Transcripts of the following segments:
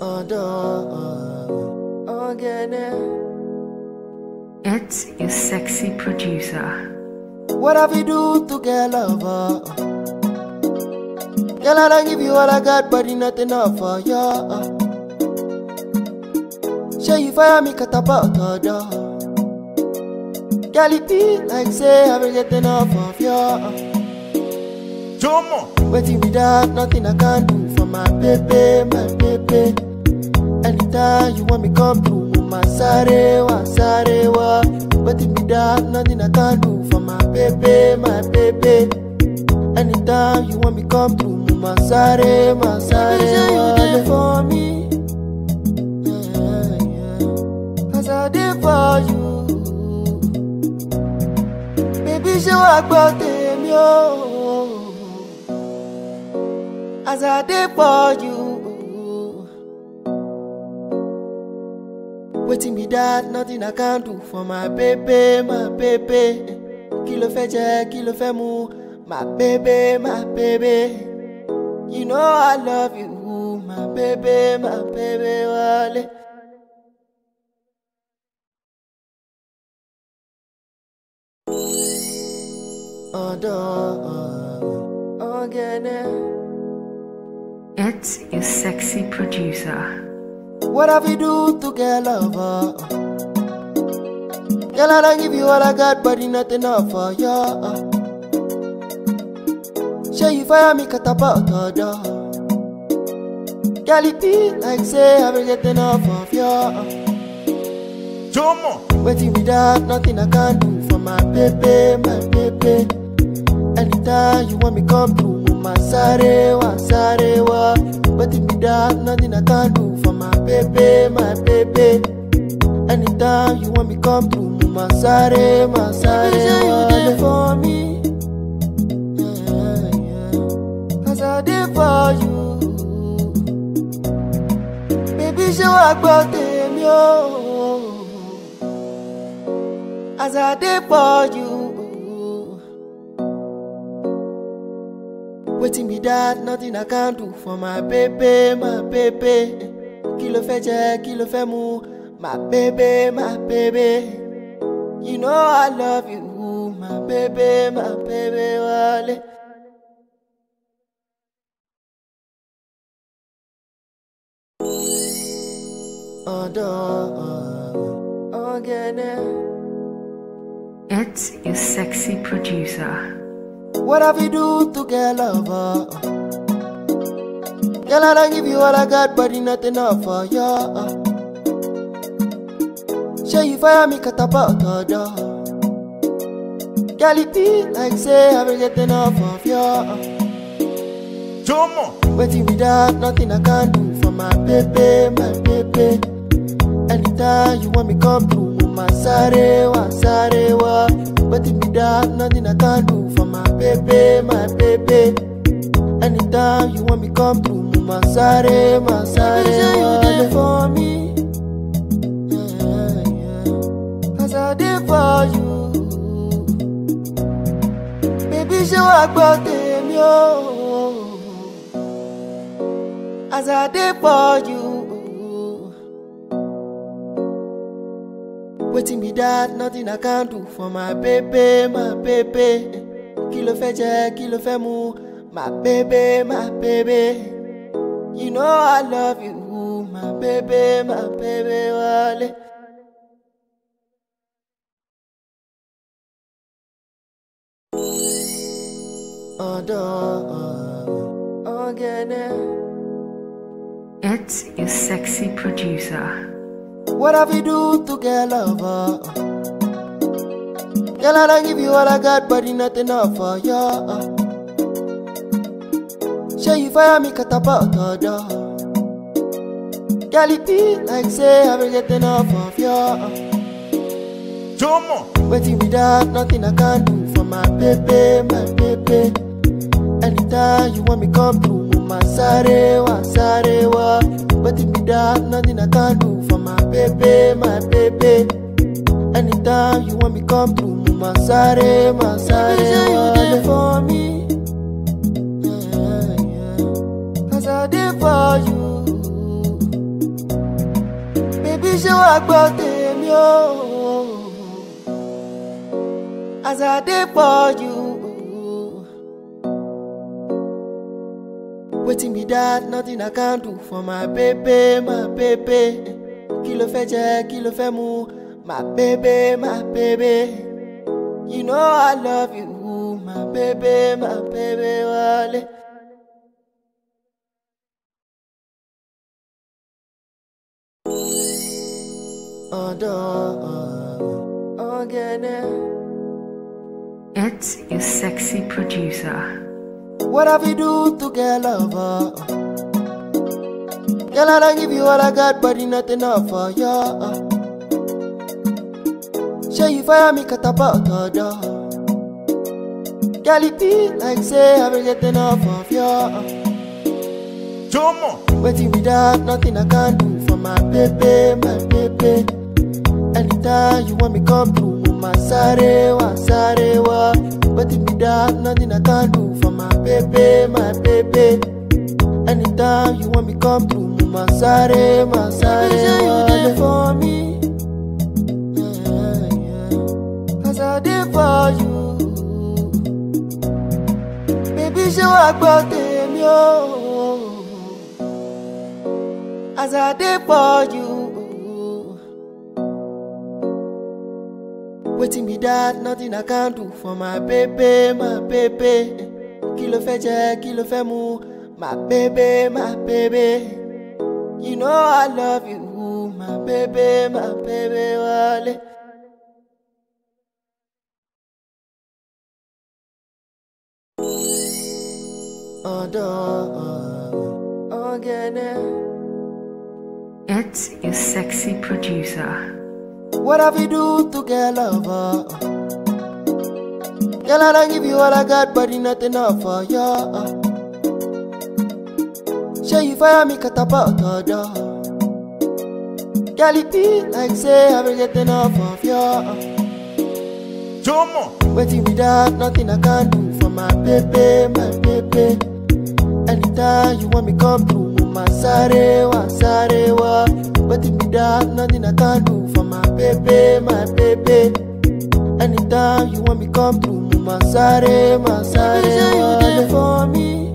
Other, again. It's your sexy producer. What have you do to get lover? Uh? Girl, I don't give you all I got, but it not enough for ya. Sure you fire me cut about uh, other. Girl, it be like say I will get enough of ya. Jomo, Waiting without nothing I can do for my baby, my baby. Anytime you want me come through, mama sarewa, sarewa. Waiting without nothing I can do for my baby, my baby. Anytime you want me come through, mama sarewa, sarewa. you there for me, yeah, yeah. Cause I did for you. Baby, ṣé wàá gbọ́ tèmi o? As I did for you. Waiting me that, nothing I can do for my baby, my baby. Kí ló fẹ́ jẹ, kí ló fẹ́ mu, my baby, my baby. You know I love you, my baby, my baby, wale. It's your sexy producer. What have you do to get lover? Girl, I don't give you all I got, but it not enough for ya. Sure you fire me cut about other. Girl, it be like say I will get enough of ya. Jomo, Waiting without nothing I can do for my baby, my baby. Anytime you want me come through, mama sarewa, sarewa. Waiting without nothing I can do for my baby, my baby. Anytime you want me come through, sarewa. you there for me, yeah, yeah. Cause I did for you. Baby, ṣé wàá gbọ́ tèmi o? As I did for you. Waiting me that, nothing I can do for my baby, my baby. Kí ló fẹ́ jẹ, kí ló fẹ́ mu, my baby, my baby. You know I love you, my baby, my baby, wale. It's your sexy producer. What have you do to get lover? Uh? Girl, I don't give you all I got, but it not enough for ya. Sure you fire me cut about other. Uh, Girl, it be like say I will get enough of ya. Jomo, Waiting without nothing I can do for my baby, my baby. Anytime you want me come through, mama sarewa, sarewa. Waiting without nothing I can do for my baby, my baby. Anytime you want me come through, mama sarewa, sarewa. you there for me, yeah, yeah. Cause I did for you. Baby, ṣé wàá gbọ́ tèmi o? As I did for you. Waiting me that, nothing I can do for my baby, my baby. Ló fẹ́ jẹ, kí ló fẹ́ mu, my baby, my baby. You know I love you, my baby, my baby, wale. It's your sexy producer. What have you do to get lover? Uh, uh? Girl, I don't give you all I got, but it not enough for ya. Sure you fire me cut about other. Girl, it be like say I will get enough of ya. Jomo, Waiting without nothing I can do for my baby, my baby. Anytime you want me come through, mama sarewa, sarewa. Waiting without nothing I can do for my baby, my baby. Anytime you want me come through, mama sarewa, sarewa. you there for me, yeah, yeah. Cause I did for you. ṣé wàá gbọ́ tèmi o. As I dey for you. Wetin be that? Nothing I can do for my baby, my baby. Kí ló fẹ́ jẹ, kí ló fẹ́ mu? My baby, my baby. You know I love you, my baby, my baby, wale. It's your sexy producer. What have you do to get lover? Uh? Girl, I don't give you all I got, but it's not enough for you. Say you fire me, cut about order. Oh, Girl, it be like say I will get enough of you. Jomo. Waiting without nothing I can do for my baby, my baby. Anytime you want me come through, mama sarewa, sarewa. Waiting without nothing I can do for my baby, my baby. Anytime you want me come through, mama sarewa, sarewa. you there for me, Show I gbọ́ tèmi o. As I dey for you. Wetin be that? Nothing I can do for my baby, my baby. Kí ló fẹ́ jẹ, kí ló fẹ́ mu? My baby, my baby. You know I love you, my baby, my baby, wale. Ọ̀dọ̀ ọ̀gẹ̀dẹ̀. It's your sexy producer. What have you do to get lover? Girl, I don't give you all I got, but it's not enough for you. Say you fire me, cut about order. Girl, it be like say I will get enough of you. Jomo. Waiting without nothing I can do for my baby, my baby. You want me come through, mama sarewa, sarewa. Waiting without nothing I can do for my baby, my baby. Anytime you want me come through, mama sarewa, sarewa. you there for me,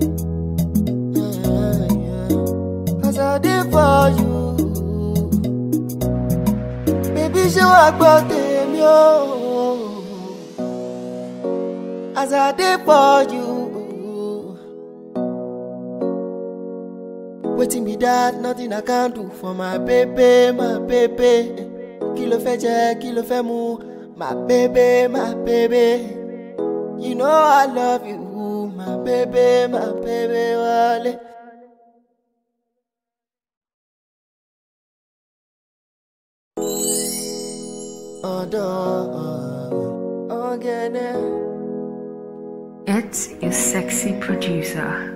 yeah, yeah. Cause I there for you. Baby, show I gbọ́ tèmi o. As I dey for you. Wetin be that? Nothing I can do for my baby, my baby. Kí ló fẹ́ jẹ, kí ló fẹ́ mu? My baby, my baby. You know I love you, my baby, my baby, wale. It's your sexy producer.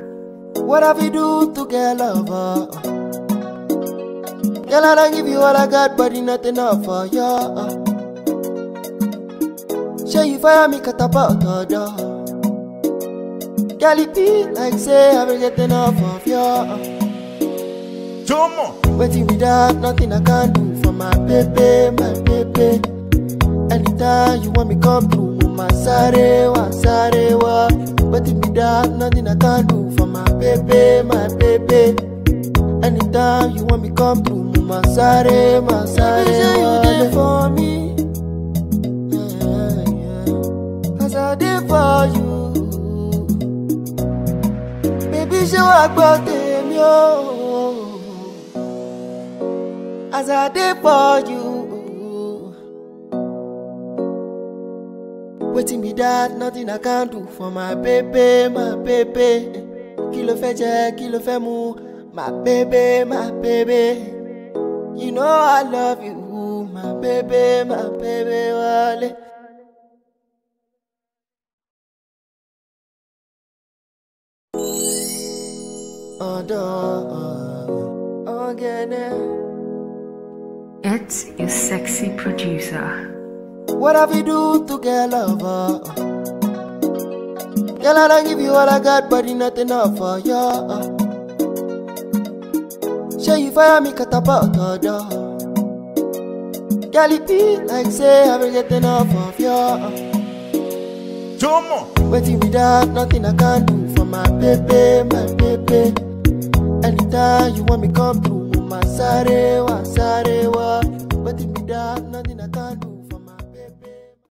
What have you do to get lover? Girl, I don't give you all I got, but it's not enough for you. Say you fire me, cut about order. Girl, it be like say I will get enough of you. Jomo. Waiting without nothing I can do for my baby, my baby. Anytime you want me come through, mama sarewa, sarewa. Waiting without nothing I can do for my baby, my baby. Anytime you want me come through, mama sarewa, sarewa. you there for me, yeah, yeah. Cause I there for you. Baby, show I gbọ́ tèmi o. As I dey for you. That? Nothing I can do for my baby, my baby. Kí ló fẹ́ jẹ, kí ló fẹ́ mu? My baby, my baby. You know I love you, my baby, my baby, wale. Ọ̀dọ̀ ọ̀gẹ̀dẹ̀. It's your sexy producer. What have you do to get lover? Uh, uh? Girl, I give you all I got, but it's not enough for ya. Show you fire me cut about her door. Girl, it be like say I will get enough of you. Jomo. Waiting without nothing I can do for my baby, my baby. Anytime you want me come through, my sare wa sare wa. Waiting without nothing.